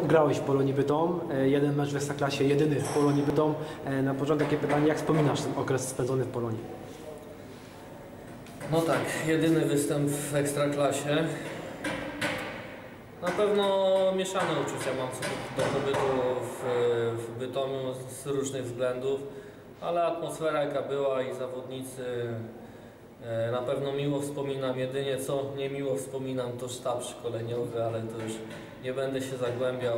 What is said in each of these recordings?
Grałeś w Polonii Bytom, e, jeden mecz w Ekstraklasie, jedyny w Polonii Bytom. E, Na początek takie pytanie, jak wspominasz ten okres spędzony w Polonii? No tak, jedyny występ w Ekstraklasie. Na pewno mieszane uczucia mam co do pobytu w, w Bytomiu z różnych względów, ale atmosfera jaka była i zawodnicy e, na pewno miło wspominam. Jedynie co niemiło wspominam to sztab szkoleniowy, ale to już nie będę się zagłębiał.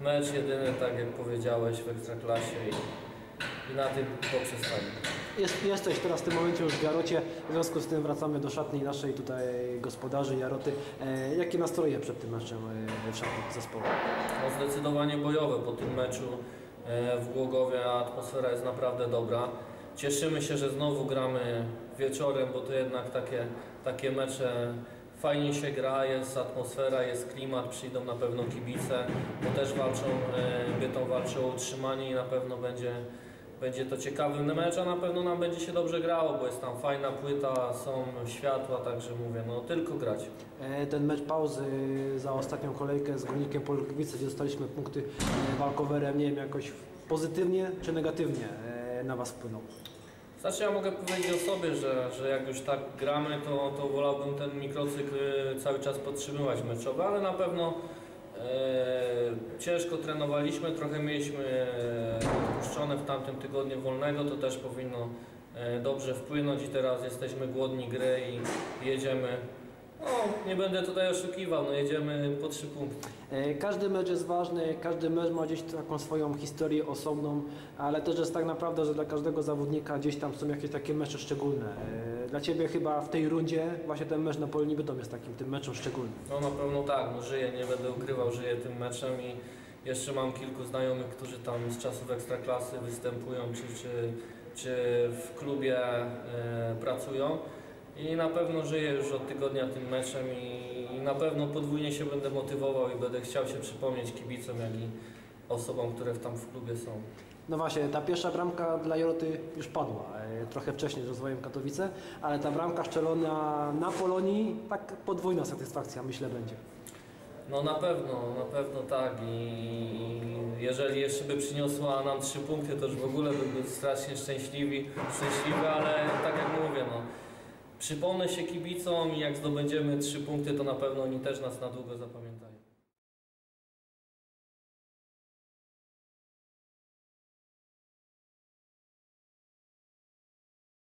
Mecz jedyny, tak jak powiedziałeś, w Ekstraklasie i, i na tym poprzestanie. Jest, jesteś teraz w tym momencie już w Jarocie, w związku z tym wracamy do szatni naszej tutaj gospodarzy Jaroty. E, Jakie nastroje przed tym meczem e, w szatni zespołu? No zdecydowanie bojowe po tym meczu e, w Głogowie, atmosfera jest naprawdę dobra. Cieszymy się, że znowu gramy wieczorem, bo to jednak takie, takie mecze fajnie się gra, jest atmosfera, jest klimat, przyjdą na pewno kibice, bo też walczą, e, Bytom walczą o utrzymanie i na pewno będzie, będzie to ciekawy mecz, a na pewno nam będzie się dobrze grało, bo jest tam fajna płyta, są światła, także mówię, no tylko grać. E, Ten mecz pauzy za ostatnią kolejkę z Górnikiem Polkowice, gdzie dostaliśmy punkty e, walkowerem, nie wiem, jakoś pozytywnie czy negatywnie e, na Was wpłynął? Znaczy ja mogę powiedzieć o sobie, że, że jak już tak gramy, to, to wolałbym ten mikrocykl y, cały czas podtrzymywać meczowy, ale na pewno e, ciężko trenowaliśmy, trochę mieliśmy e, odpuszczone w tamtym tygodniu wolnego, to też powinno e, dobrze wpłynąć i teraz jesteśmy głodni gry i jedziemy. No, nie będę tutaj oszukiwał, no jedziemy po trzy punkty. E, Każdy mecz jest ważny, każdy mecz ma gdzieś taką swoją historię osobną, ale też jest tak naprawdę, że dla każdego zawodnika gdzieś tam są jakieś takie mecze szczególne. E, Dla Ciebie chyba w tej rundzie właśnie ten mecz na Polonii Bytom jest takim tym meczem szczególnym. No na pewno tak, no żyję, nie będę ukrywał, żyję tym meczem i jeszcze mam kilku znajomych, którzy tam z czasów ekstraklasy występują, czy, czy, czy w klubie e, pracują. I na pewno żyję już od tygodnia tym meczem i, na pewno podwójnie się będę motywował i będę chciał się przypomnieć kibicom, jak i osobom, które tam w klubie są. No właśnie, ta pierwsza bramka dla Joroty już padła, e, trochę wcześniej z rozwojem Katowice, ale ta bramka szczelona na Polonii, tak podwójna satysfakcja myślę będzie. No na pewno, na pewno tak i jeżeli jeszcze by przyniosła nam trzy punkty, to już w ogóle bym był strasznie szczęśliwy, szczęśliwy ale tak jak mówię, no, przypomnę się kibicom i jak zdobędziemy trzy punkty, to na pewno oni też nas na długo zapamiętają.